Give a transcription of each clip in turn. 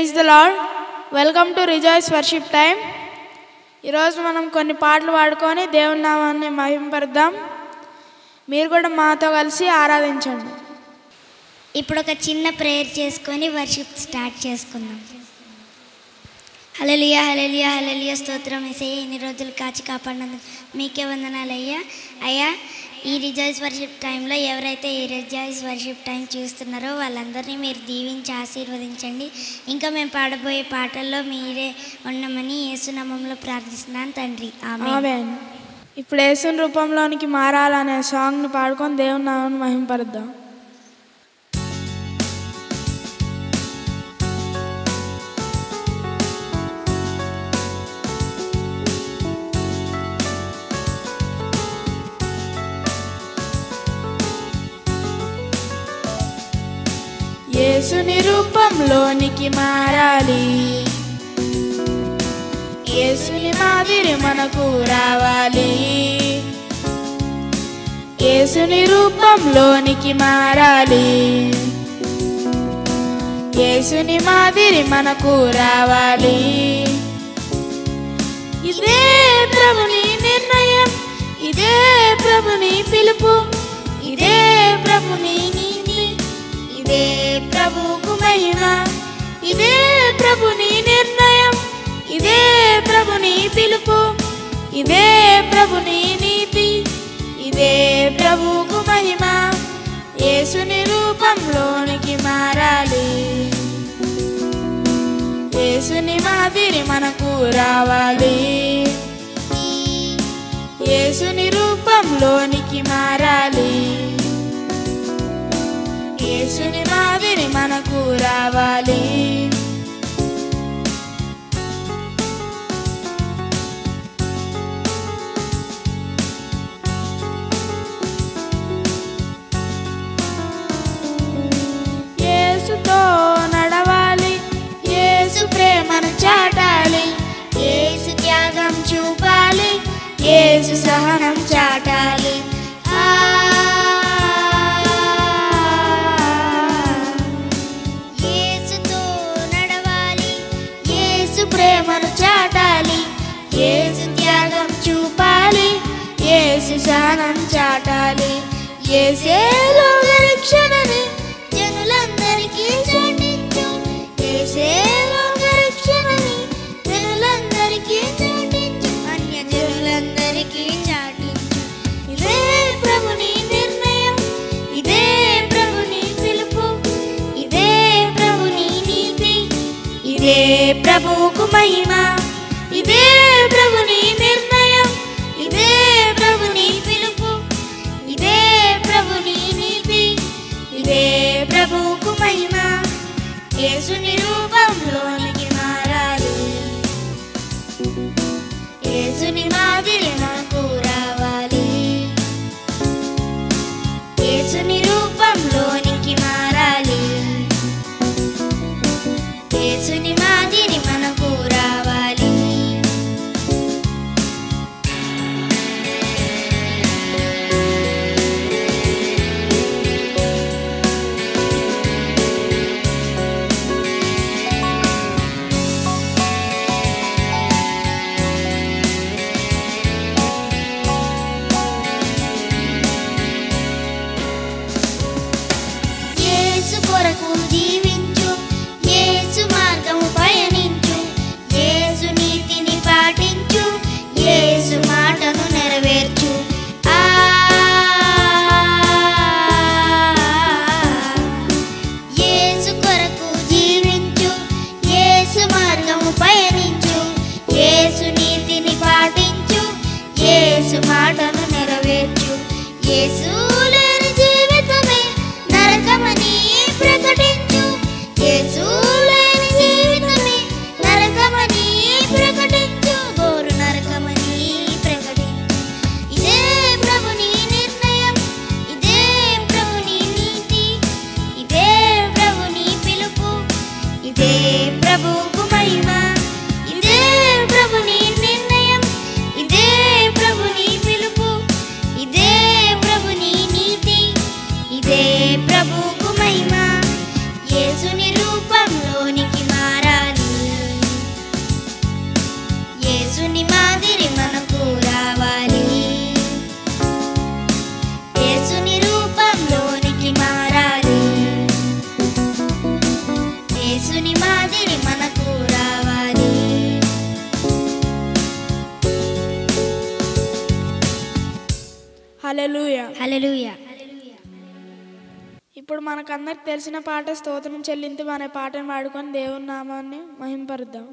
Praise the Lord welcome to rejoice worship time. ఈరోజు మనం కొన్ని పాటలు పాడుకొని దేవుని నామాన్ని మహింపరుద్దాం. మీరు కూడా మాతో కలిసి ఆరాధించండి. ఇప్పుడు ఒక చిన్న ప్రేయర్ చేసుకొని వర్షిప్ స్టార్ట్ చేసుకుందాం. హలలియా హలలియా హలలియా స్తోత్రం. ఎసయ్య ఇన్ని రోజులు కాచి కాపాడినందుకు మీకే వందనాలు అయ్యా. అయ్యా ఈ రిజాయిస్ వర్షిప్ టైంలో ఎవరైతే ఈ రిజాయిస్ వర్షిప్ టైం చూస్తున్నారో వాళ్ళందరినీ మీరు దీవించి ఆశీర్వదించండి. ఇంకా మేము పాడబోయే పాటల్లో మీరే ఉన్నామని యేసునామంలో ప్రార్థిస్తున్నాను తండ్రి. ఆమె ఇప్పుడు యేసుని రూపంలోనికి మారాలనే సాంగ్ని పాడుకొని దేవుని నామాన్ని మహింపరుద్దాం. రూపంలోనికి మారాలి. యేసుని మాదిరి మనకు రావాలి. యేసుని రూపంలోనికి మారాలి. యేసుని మాదిరి మనకు రావాలి. ఇదే ప్రభుని నిర్ణయం ఇదే ప్రభుని పిలుపు ఇదే ప్రభుని నీతి ఇదే ప్రభు మహిమ ఇదే ప్రభుని నిర్ణయం ఇదే ప్రభుని పిలుపు ఇదే ప్రభుని నీతి ఇదే ప్రభుకు మహిమ యేసుని రూపంలోనికి మారాలి. యేసుని మాదిరి మనకు రావాలి. యేసుని రూపంలోనికి మారాలి. యేసుని మాదిరి మనకు రావాలి యేసుతో చేసే రక్షణని జనులందరికీ చాటించు చేసే రక్షణని జనులందరికీ చాటించు అన్య జనులందరికీ చాటించు. ఇదే ప్రభుని నిర్ణయం ఇదే ప్రభుని పిలుపు ఇదే ప్రభుని నీతి ఇదే ప్రభుకు మహిమా. యేసు ఇప్పుడు మనకందరికి తెలిసిన పాట స్తోత్రం చెల్లింపు అనే పాటను పాడుకొని దేవుని నామాన్ని మహింపరుద్దాం.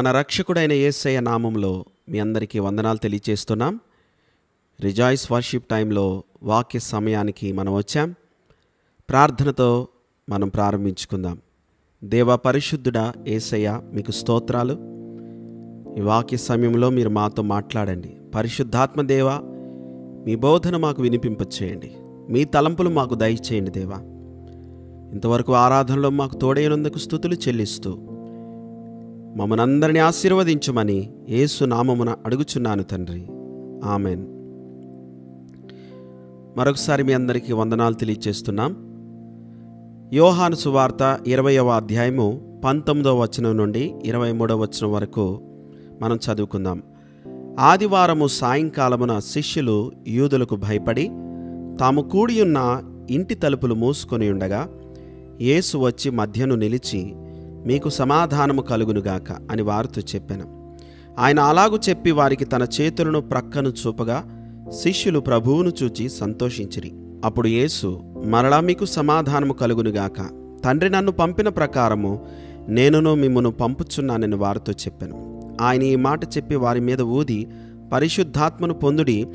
మన రక్షకుడైన యేసయ్య నామంలో మీ అందరికీ వందనాలు తెలియచేస్తున్నాం. రిజాయిస్ వర్షిప్ టైంలో వాక్య సమయానికి మనం వచ్చాం. ప్రార్థనతో మనం ప్రారంభించుకుందాం. దేవ పరిశుద్ధుడా ఏసయ్య మీకు స్తోత్రాలు. ఈ వాక్య సమయంలో మీరు మాతో మాట్లాడండి. పరిశుద్ధాత్మ దేవ మీ బోధన మాకు వినిపింపచేయండి. మీ తలంపులు మాకు దయచేయండి దేవా. ఇంతవరకు ఆరాధనలో మాకు తోడైనందుకు స్థుతులు చెల్లిస్తూ మమ్మనందరినీ ఆశీర్వదించమని యేసు నామమున అడుగుచున్నాను తండ్రి. ఆమెన్. మరొకసారి మీ అందరికీ వందనాలు తెలియచేస్తున్నాం. యోహాను సువార్త ఇరవయవ అధ్యాయము పంతొమ్మిదవ వచనం నుండి ఇరవై మూడవ వచనం వరకు మనం చదువుకుందాం. ఆదివారము సాయంకాలమున శిష్యులు యూదులకు భయపడి తాము కూడియున్న ఇంటి తలుపులు మూసుకొని ఉండగా యేసు వచ్చి మధ్యను నిలిచి మీకు సమాధానము కలుగునుగాక అని వారితో చెప్పాను. ఆయన అలాగు చెప్పి వారికి తన చేతులను ప్రక్కను చూపగా శిష్యులు ప్రభువును చూచి సంతోషించిరి. అప్పుడు యేసు మరలా మీకు సమాధానము కలుగునుగాక తండ్రి నన్ను పంపిన ప్రకారము నేనును మిమ్మను పంపుచున్నానని వారితో చెప్పాను. ఆయన ఈ మాట చెప్పి వారి మీద ఊది పరిశుద్ధాత్మను పొందుడి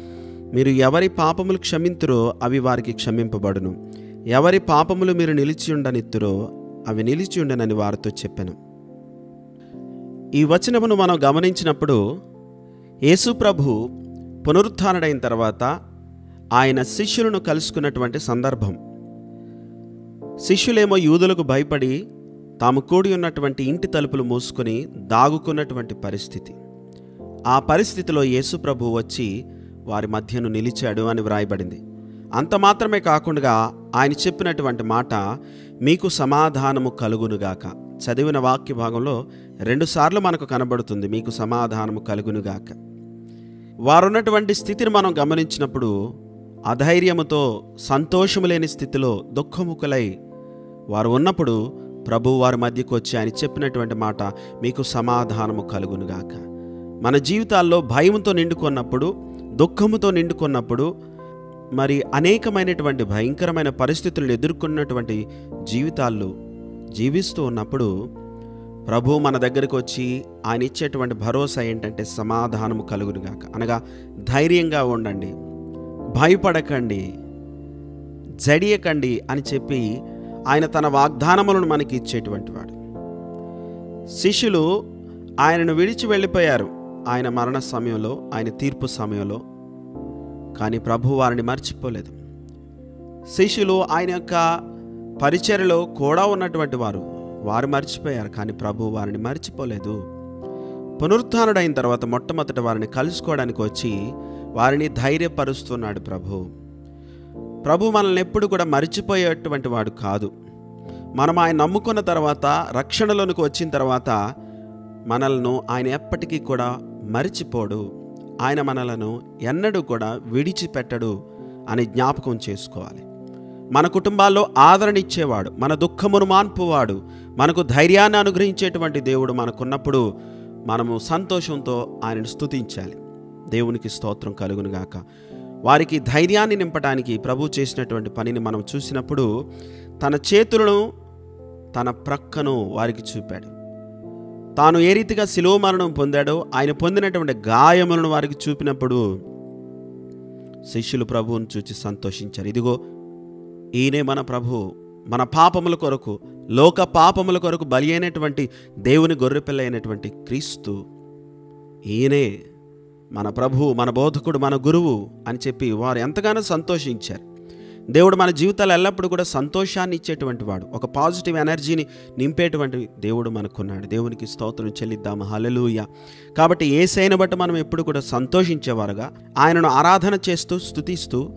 మీరు ఎవరి పాపములు క్షమింతురో అవి వారికి క్షమింపబడును. ఎవరి పాపములు మీరు నిలిచి ఉండనిత్తురో అవి నిలిచి ఉండనని వారితో చెప్పాను. ఈ వచనమును మనం గమనించినప్పుడు యేసు ప్రభు పునరుత్డైన తర్వాత ఆయన శిష్యులను కలుసుకున్నటువంటి సందర్భం. శిష్యులేమో యూదులకు భయపడి తాము కూడి ఉన్నటువంటి ఇంటి తలుపులు మూసుకొని దాగుకున్నటువంటి పరిస్థితి. ఆ పరిస్థితిలో యేసుప్రభు వచ్చి వారి మధ్యను నిలిచాడు అని వ్రాయబడింది. అంత మాత్రమే కాకుండా ఆయన చెప్పినటువంటి మాట మీకు సమాధానము కలుగునుగాక చదివిన వాక్య భాగంలో రెండుసార్లు మనకు కనబడుతుంది మీకు సమాధానము కలుగునుగాక వారున్నటువంటి స్థితిని మనం గమనించినప్పుడు అధైర్యముతో సంతోషము లేని స్థితిలో దుఃఖముఖులై వారు ఉన్నప్పుడు ప్రభు వారి మధ్యకు వచ్చి ఆయన చెప్పినటువంటి మాట మీకు సమాధానము కలుగునుగాక మన జీవితాల్లో భయంతో నిండుకున్నప్పుడు దుఃఖముతో నిండుకున్నప్పుడు మరి అనేకమైనటువంటి భయంకరమైన పరిస్థితులను ఎదుర్కొన్నటువంటి జీవితాల్లో జీవిస్తూ ఉన్నప్పుడు ప్రభు మన దగ్గరకు వచ్చి ఆయన ఇచ్చేటువంటి భరోసా ఏంటంటే సమాధానము కలుగునుగాక. అనగా ధైర్యంగా ఉండండి భయపడకండి జడియకండి అని చెప్పి ఆయన తన వాగ్దానములను మనకి ఇచ్చేటువంటి వాడు. శిష్యులు ఆయనను విడిచి వెళ్ళిపోయారు. ఆయన మరణ సమయంలో ఆయన తీర్పు సమయంలో కానీ ప్రభు వారిని మర్చిపోలేదు. శిష్యులు ఆయన యొక్క పరిచర్లో కూడా ఉన్నటువంటి వారు వారు మర్చిపోయారు కానీ ప్రభు వారిని మర్చిపోలేదు. పునరుత్డైన తర్వాత మొట్టమొదట వారిని కలుసుకోవడానికి వచ్చి వారిని ధైర్యపరుస్తున్నాడు ప్రభు. ప్రభు మనల్ని ఎప్పుడు కూడా మర్చిపోయేటువంటి వాడు కాదు. మనం ఆయన నమ్ముకున్న తర్వాత రక్షణలోనికి వచ్చిన తర్వాత మనల్ని ఆయన ఎప్పటికీ కూడా మరిచిపోడు. ఆయన మనలను ఎన్నడూ కూడా విడిచిపెట్టడు అని జ్ఞాపకం చేసుకోవాలి. మన కుటుంబాల్లో ఆదరణ ఇచ్చేవాడు మన దుఃఖమును మాన్పువాడు మనకు ధైర్యాన్ని అనుగ్రహించేటువంటి దేవుడు మనకున్నప్పుడు మనము సంతోషంతో ఆయనను స్తుతించాలి. దేవునికి స్తోత్రం కలుగునుగాక వారికి ధైర్యాన్ని నింపడానికి ప్రభు చేసినటువంటి పనిని మనం చూసినప్పుడు తన చేతులను తన ప్రక్కను వారికి చూపాడు. తాను ఏ రీతిగా శిలువ మరణం పొందాడో ఆయన పొందినటువంటి గాయములను వారికి చూపినప్పుడు శిష్యులు ప్రభువును చూచి సంతోషించారు. ఇదిగో ఈయనే మన ప్రభు మన పాపముల కొరకు లోక పాపముల కొరకు బలి అయినటువంటి దేవుని గొర్రెపిల్ల అయినటువంటి క్రీస్తు ఈయనే మన ప్రభు మన బోధకుడు మన గురువు అని చెప్పి వారు ఎంతగానో సంతోషించారు. దేవుడు మన జీవితాలు ఎల్లప్పుడూ కూడా సంతోషాన్ని ఇచ్చేటువంటి వాడు. ఒక పాజిటివ్ ఎనర్జీని నింపేటువంటి దేవుడు మనకున్నాడు. దేవునికి స్తోత్రం చెల్లిద్దాము హలలుయ కాబట్టి ఏ సైన బట్టి మనం ఎప్పుడు కూడా సంతోషించేవారుగా ఆయనను ఆరాధన చేస్తూ స్తుతిస్తూ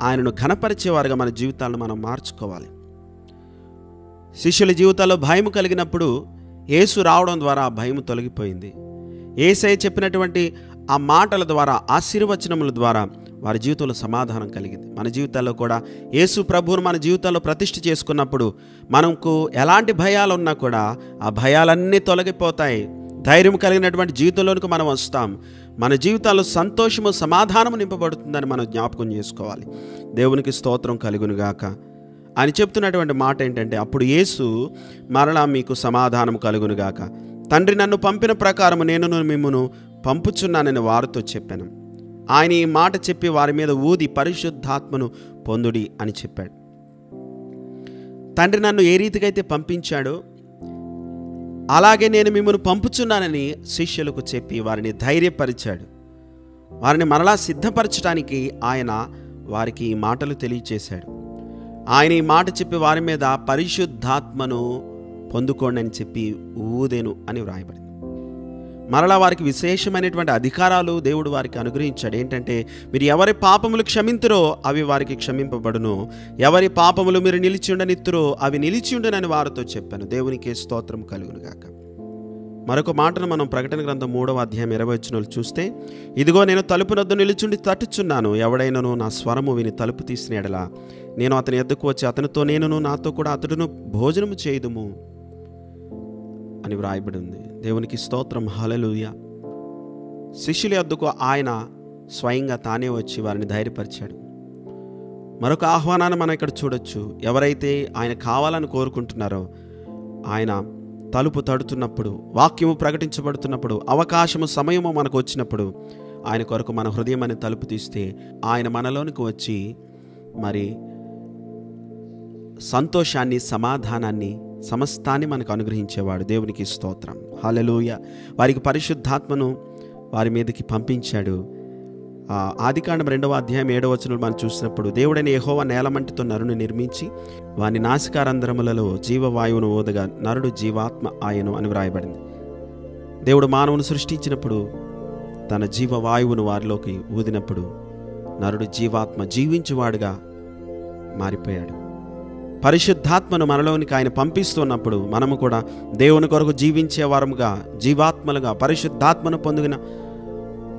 ఆయనను ఘనపరిచేవారుగా మన జీవితాలను మనం మార్చుకోవాలి. శిష్యుల జీవితాల్లో భయం కలిగినప్పుడు యేసు రావడం ద్వారా ఆ భయం తొలగిపోయింది. ఏసై చెప్పినటువంటి ఆ మాటల ద్వారా ఆశీర్వచనముల ద్వారా వారి జీవితంలో సమాధానం కలిగింది. మన జీవితాల్లో కూడా యేసు ప్రభువును మన జీవితాల్లో ప్రతిష్ఠ చేసుకున్నప్పుడు మనకు ఎలాంటి భయాలు ఉన్నా కూడా ఆ భయాలన్నీ తొలగిపోతాయి. ధైర్యం కలిగినటువంటి జీవితంలోనికి మనం వస్తాం. మన జీవితాల్లో సంతోషము సమాధానము నింపబడుతుందని మనం జ్ఞాపకం చేసుకోవాలి. దేవునికి స్తోత్రం కలుగునుగాక అని చెప్తున్నటువంటి మాట ఏంటంటే అప్పుడు యేసు మరలా మీకు సమాధానం కలుగునుగాక తండ్రి నన్ను పంపిన ప్రకారం నేను మిమ్మను పంపుచున్నానని వారితో చెప్పాను. ఆయన ఈ మాట చెప్పి వారి మీద ఊది పరిశుద్ధాత్మను పొందుడి అని చెప్పాడు. తండ్రి నన్ను ఏ రీతిగా అయితే పంపించాడో అలాగే నేను మిమ్మల్ని పంపుచున్నానని శిష్యులకు చెప్పి వారిని ధైర్యపరిచాడు. వారిని మరలా సిద్ధపరచడానికి ఆయన వారికి ఈ మాటలు తెలియచేశాడు. ఆయన ఈ మాట చెప్పి వారి మీద పరిశుద్ధాత్మను పొందుకోండి అని చెప్పి ఊదేను అని వ్రాయబడింది. మరలా వారికి విశేషమైనటువంటి అధికారాలు దేవుడు వారికి అనుగ్రహించాడు. ఏంటంటే మీరు ఎవరి పాపములు క్షమింతురో అవి వారికి క్షమింపబడును. ఎవరి పాపములు మీరు నిలిచి ఉండనిత్తురో అవి నిలిచి ఉండనని వారితో చెప్పాను. దేవునికి స్తోత్రం కలుగునుగాక. మరొక మాటను మనం ప్రకటన గ్రంథం మూడవ అధ్యాయం ఇరవై వచ్చిన చూస్తే ఇదిగో నేను తలుపు నద్దు నిలుచుండి తట్టుచున్నాను. ఎవడైనను నా స్వరము విని తలుపు తీసిన ఎడలా నేను అతని ఎద్దుకు వచ్చి అతనితో నేనును నాతో కూడా అతడును భోజనము చేయదుము అని వ్రాయబడి ఉంది దేవునికి స్తోత్రం. హలలుయ శిష్యుల యొద్దకు ఆయన స్వయంగా తానే వచ్చి వారిని ధైర్యపరిచాడు. మరొక ఆహ్వానాన్ని మనం ఇక్కడ చూడొచ్చు. ఎవరైతే ఆయన కావాలని కోరుకుంటున్నారో ఆయన తలుపు తడుతున్నప్పుడు వాక్యము ప్రకటించబడుతున్నప్పుడు అవకాశము సమయము మనకు వచ్చినప్పుడు ఆయన కొరకు మన హృదయం అనే తలుపు తీస్తే ఆయన మనలోనికి వచ్చి మరి సంతోషాన్ని సమాధానాన్ని సమస్తాన్ని మనకు అనుగ్రహించేవాడు. దేవునికి స్తోత్రం. హాలలోయ వారికి పరిశుద్ధాత్మను వారి మీదకి పంపించాడు. ఆ, ఆదికాండం రెండవ అధ్యాయం ఏడవ వచనం మనం చూసినప్పుడు దేవుడైన యెహోవా నేలమంటితో నరుని నిర్మించి వాని నాసికారంధ్రములలో జీవవాయువును ఓదగా నరుడు జీవాత్మ ఆయను అని వ్రాయబడింది. దేవుడు మానవును సృష్టించినప్పుడు తన జీవవాయువును వారిలోకి ఊదినప్పుడు నరుడు జీవాత్మ జీవించువాడుగా మారిపోయాడు. పరిశుద్ధాత్మను మనలోనికి ఆయన పంపిస్తున్నప్పుడు మనము కూడా దేవుని కొరకు జీవించే వారముగా జీవాత్మలుగా పరిశుద్ధాత్మను పొందిన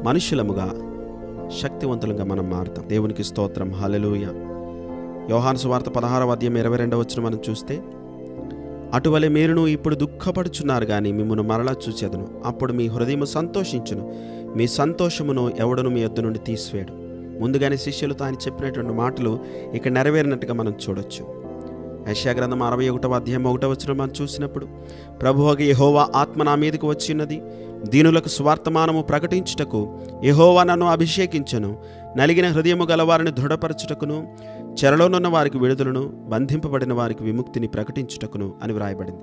మనుషులముగా శక్తివంతులుగా మనం మారుతాం. దేవునికి స్తోత్రం. హలలుయ యోహాను సువార్త పదహారవ అధ్యాయం ఇరవై రెండవ వచ్చిన మనం చూస్తే అటువలే మీరును ఇప్పుడు దుఃఖపడుచున్నారు కానీ మిమ్మల్ని మరలా చూచేదను. అప్పుడు మీ హృదయము సంతోషించును. మీ సంతోషమును ఎవడను మీ యొద్ద నుండి తీసివేయడు. ముందుగానే శిష్యులతో ఆయన చెప్పినటువంటి మాటలు ఇక నెరవేరినట్టుగా మనం చూడొచ్చు. యశాగ్రంథం అరవై ఒకటవ అధ్యాయం ఒకటవ వచ్చిన మనం చూసినప్పుడు ప్రభువకి యహోవా ఆత్మ నా మీదకు వచ్చినది దీనులకు స్వార్థమానము ప్రకటించుటకు యహోవా నన్ను అభిషేకించను. నలిగిన హృదయము గలవారిని దృఢపరచుటకును చెరలోనున్న వారికి విడుదలను బంధింపబడిన వారికి విముక్తిని ప్రకటించుటకును అని వ్రాయబడింది.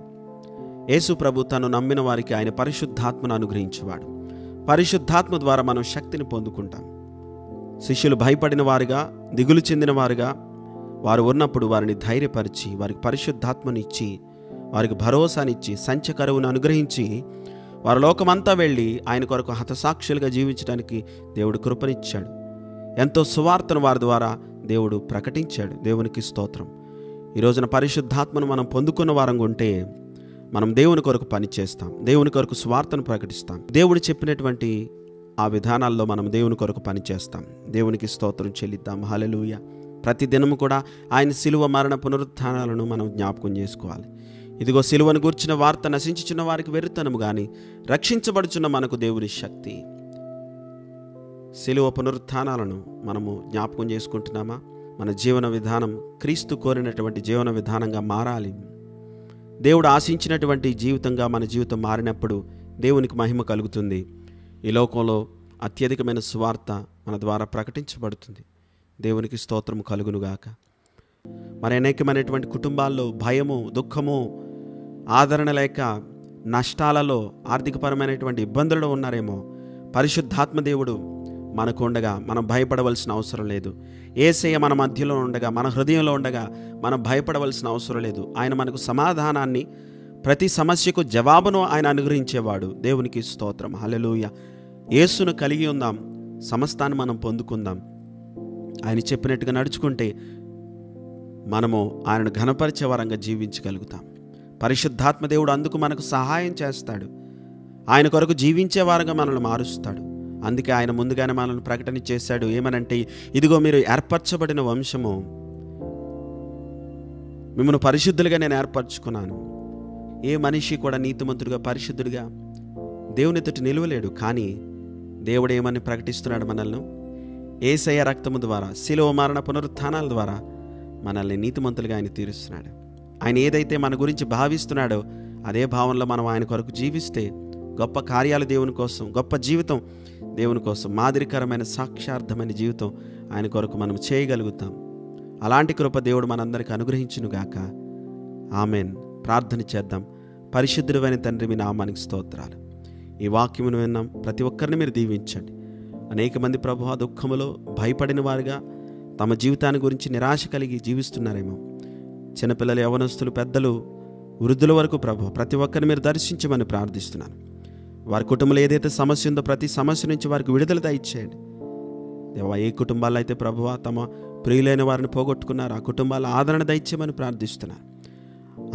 యేసు ప్రభు తను నమ్మిన వారికి ఆయన పరిశుద్ధాత్మను అనుగ్రహించేవాడు. పరిశుద్ధాత్మ ద్వారా మనం శక్తిని పొందుకుంటాం. శిష్యులు భయపడిన వారుగా దిగులు చెందిన వారుగా వారు ఉన్నప్పుడు వారిని ధైర్యపరిచి వారికి పరిశుద్ధాత్మనిచ్చి వారికి భరోసానిచ్చి సంచకరువును అనుగ్రహించి వారు లోకమంతా వెళ్ళి ఆయన కొరకు హతసాక్షులుగా జీవించడానికి దేవుడు కృపనిచ్చాడు. ఎంతో సువార్తను వారి ద్వారా దేవుడు ప్రకటించాడు. దేవునికి స్తోత్రం. ఈ రోజున పరిశుద్ధాత్మను మనం పొందుకున్న వారంగా ఉంటే మనం దేవుని కొరకు పనిచేస్తాం. దేవుని కొరకు స్వార్థను ప్రకటిస్తాం. దేవుడు చెప్పినటువంటి ఆ విధానాల్లో మనం దేవుని కొరకు పనిచేస్తాం. దేవునికి స్తోత్రం చెల్లిద్దాం. హలలుయ ప్రతి దినము కూడా ఆయన శిలువ మరణ పునరుత్థానాలను మనం జ్ఞాపకం చేసుకోవాలి. ఇదిగో సిలువను గూర్చిన వార్త నశించుచున్న వారికి వెరుతనము కానీ రక్షించబడుచున్న మనకు దేవుని శక్తి. సిలువ పునరుత్థానాలను మనము జ్ఞాపకం చేసుకుంటున్నామా? మన జీవన విధానం క్రీస్తు కోరినటువంటి జీవన విధానంగా మారాలి. దేవుడు ఆశించినటువంటి జీవితంగా మన జీవితం మారినప్పుడు దేవునికి మహిమ కలుగుతుంది. ఈ లోకంలో అత్యధికమైన సువార్త మన ద్వారా ప్రకటించబడుతుంది. దేవునికి స్తోత్రం కలుగునుగాక. మరి అనేకమైనటువంటి కుటుంబాల్లో భయము దుఃఖము ఆదరణ లేక నష్టాలలో ఆర్థికపరమైనటువంటి ఇబ్బందులు ఉన్నారేమో పరిశుద్ధాత్మ దేవుడు మనకు ఉండగా మనం భయపడవలసిన అవసరం లేదు. ఏసయ్య మన మధ్యలో ఉండగా మన హృదయంలో ఉండగా మనం భయపడవలసిన అవసరం లేదు. ఆయన మనకు సమాధానాన్ని ప్రతి సమస్యకు జవాబును ఆయన అనుగ్రహించేవాడు. దేవునికి స్తోత్రం. హలలుయ యేసును కలిగి ఉందాం. సమస్తాన్ని మనం పొందుకుందాం. ఆయన చెప్పినట్టుగా నడుచుకుంటే మనము ఆయనను ఘనపరిచే వరంగా జీవించగలుగుతాం. పరిశుద్ధాత్మ దేవుడు అందుకు మనకు సహాయం చేస్తాడు. ఆయన కొరకు జీవించే వారంగా మనల్ని మారుస్తాడు. అందుకే ఆయన ముందుగానే మనల్ని ప్రకటన చేశాడు. ఏమనంటే ఇదిగో మీరు ఏర్పరచబడిన వంశము మిమ్మల్ని పరిశుద్ధులుగా నేను ఏర్పరచుకున్నాను. ఏ మనిషి కూడా నీతిమంతుడిగా పరిశుద్ధుడిగా దేవుని ఎదుటి నిలవలేడు. కానీ దేవుడు ఏమని ప్రకటిస్తున్నాడు మనల్ని? ఏసయ రక్తము ద్వారా శిలువ మరణ పునరుత్థానాల ద్వారా మనల్ని నీతిమంతులుగా ఆయన తీరుస్తున్నాడు. ఆయన ఏదైతే మన గురించి భావిస్తున్నాడో అదే భావనలో మనం ఆయన కొరకు జీవిస్తే గొప్ప కార్యాలు దేవుని కోసం గొప్ప జీవితం దేవుని కోసం మాదిరికరమైన సాక్షార్థమైన జీవితం ఆయన కొరకు మనం చేయగలుగుతాం. అలాంటి కృప దేవుడు మనందరికి అనుగ్రహించునుగాక ఆమెన్. ప్రార్థన చేద్దాం. పరిశుద్ధుడైన తండ్రి మీ నామానికి స్తోత్రాలు. ఈ వాక్యమును విన్నాం. ప్రతి ఒక్కరిని మీరు దీవించండి. అనేక మంది ప్రభు దుఃఖములో భయపడిన వారుగా తమ జీవితాన్ని గురించి నిరాశ కలిగి జీవిస్తున్నారేమో. చిన్నపిల్లలు యవనస్తులు పెద్దలు వృద్ధుల వరకు ప్రభు ప్రతి ఒక్కరిని మీరు దర్శించమని ప్రార్థిస్తున్నాను. వారి కుటుంబంలో ఏదైతే సమస్య ఉందో ప్రతి సమస్య నుంచి వారికి విడుదల దయచేయండి. దేవా ఏ కుటుంబాల్లో అయితే ప్రభువ తమ ప్రియులైన వారిని పోగొట్టుకున్నారు ఆ కుటుంబాల ఆదరణ దయచేయమని ప్రార్థిస్తున్నాను.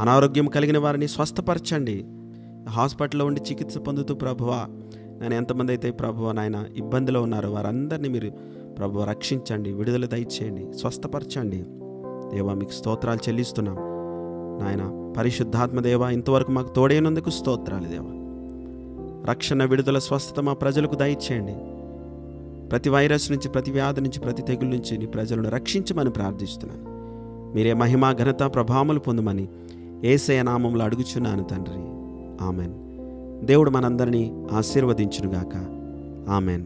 అనారోగ్యం కలిగిన వారిని స్వస్థపరచండి. హాస్పిటల్లో ఉండి చికిత్స పొందుతూ ప్రభువా నేను ఎంతమంది అయితే ప్రభు నాయన ఇబ్బందిలో ఉన్నారో వారందరినీ మీరు ప్రభు రక్షించండి విడుదల దయచేయండి స్వస్థపరచండి. దేవా మీకు స్తోత్రాలు చెల్లిస్తున్నాం. నాయన పరిశుద్ధాత్మ దేవా ఇంతవరకు మాకు తోడైనందుకు స్తోత్రాలు దేవా. రక్షణ విడుదల స్వస్థత మా ప్రజలకు దయచేయండి. ప్రతి వైరస్ నుంచి ప్రతి వ్యాధి నుంచి ప్రతి తెగుల నుంచి నీ ప్రజలను రక్షించమని ప్రార్థిస్తున్నాను. మీరే మహిమ ఘనత ప్రభావములు పొందమని ఏసయ నామంలో అడుగుచున్నాను తండ్రి. ఆమెన్. దేవుడు మనందరినీ ఆశీర్వదించునుగాక. ఆమెన్.